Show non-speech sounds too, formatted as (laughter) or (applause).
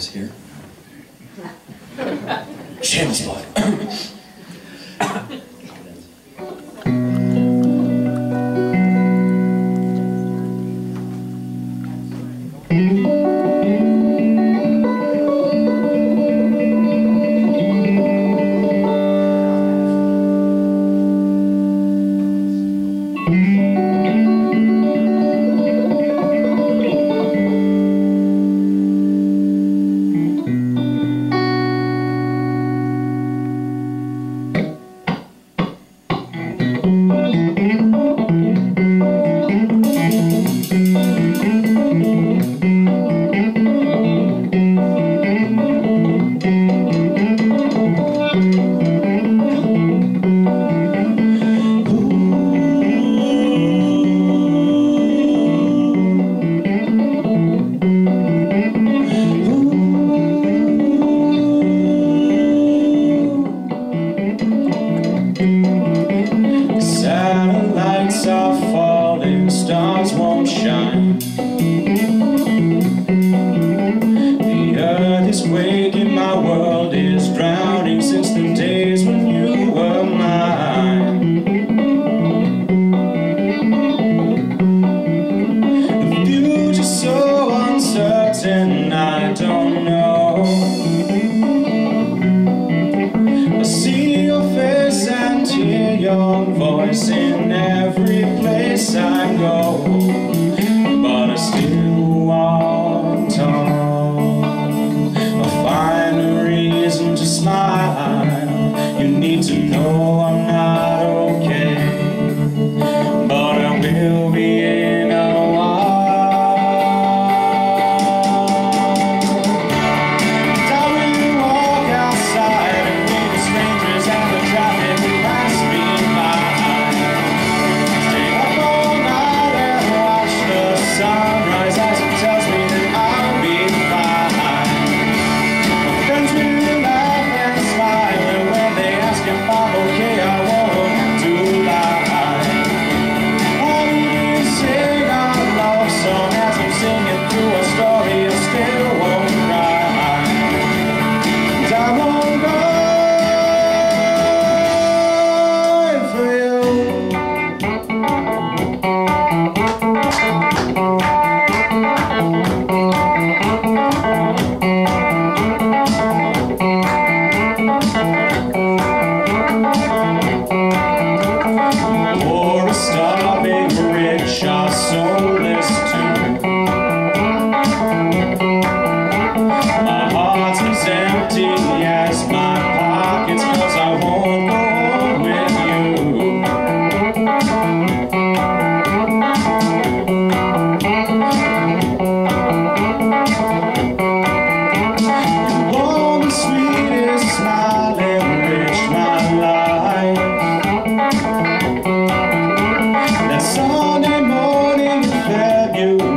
was here. Shameless plug. (clears throat) place rich That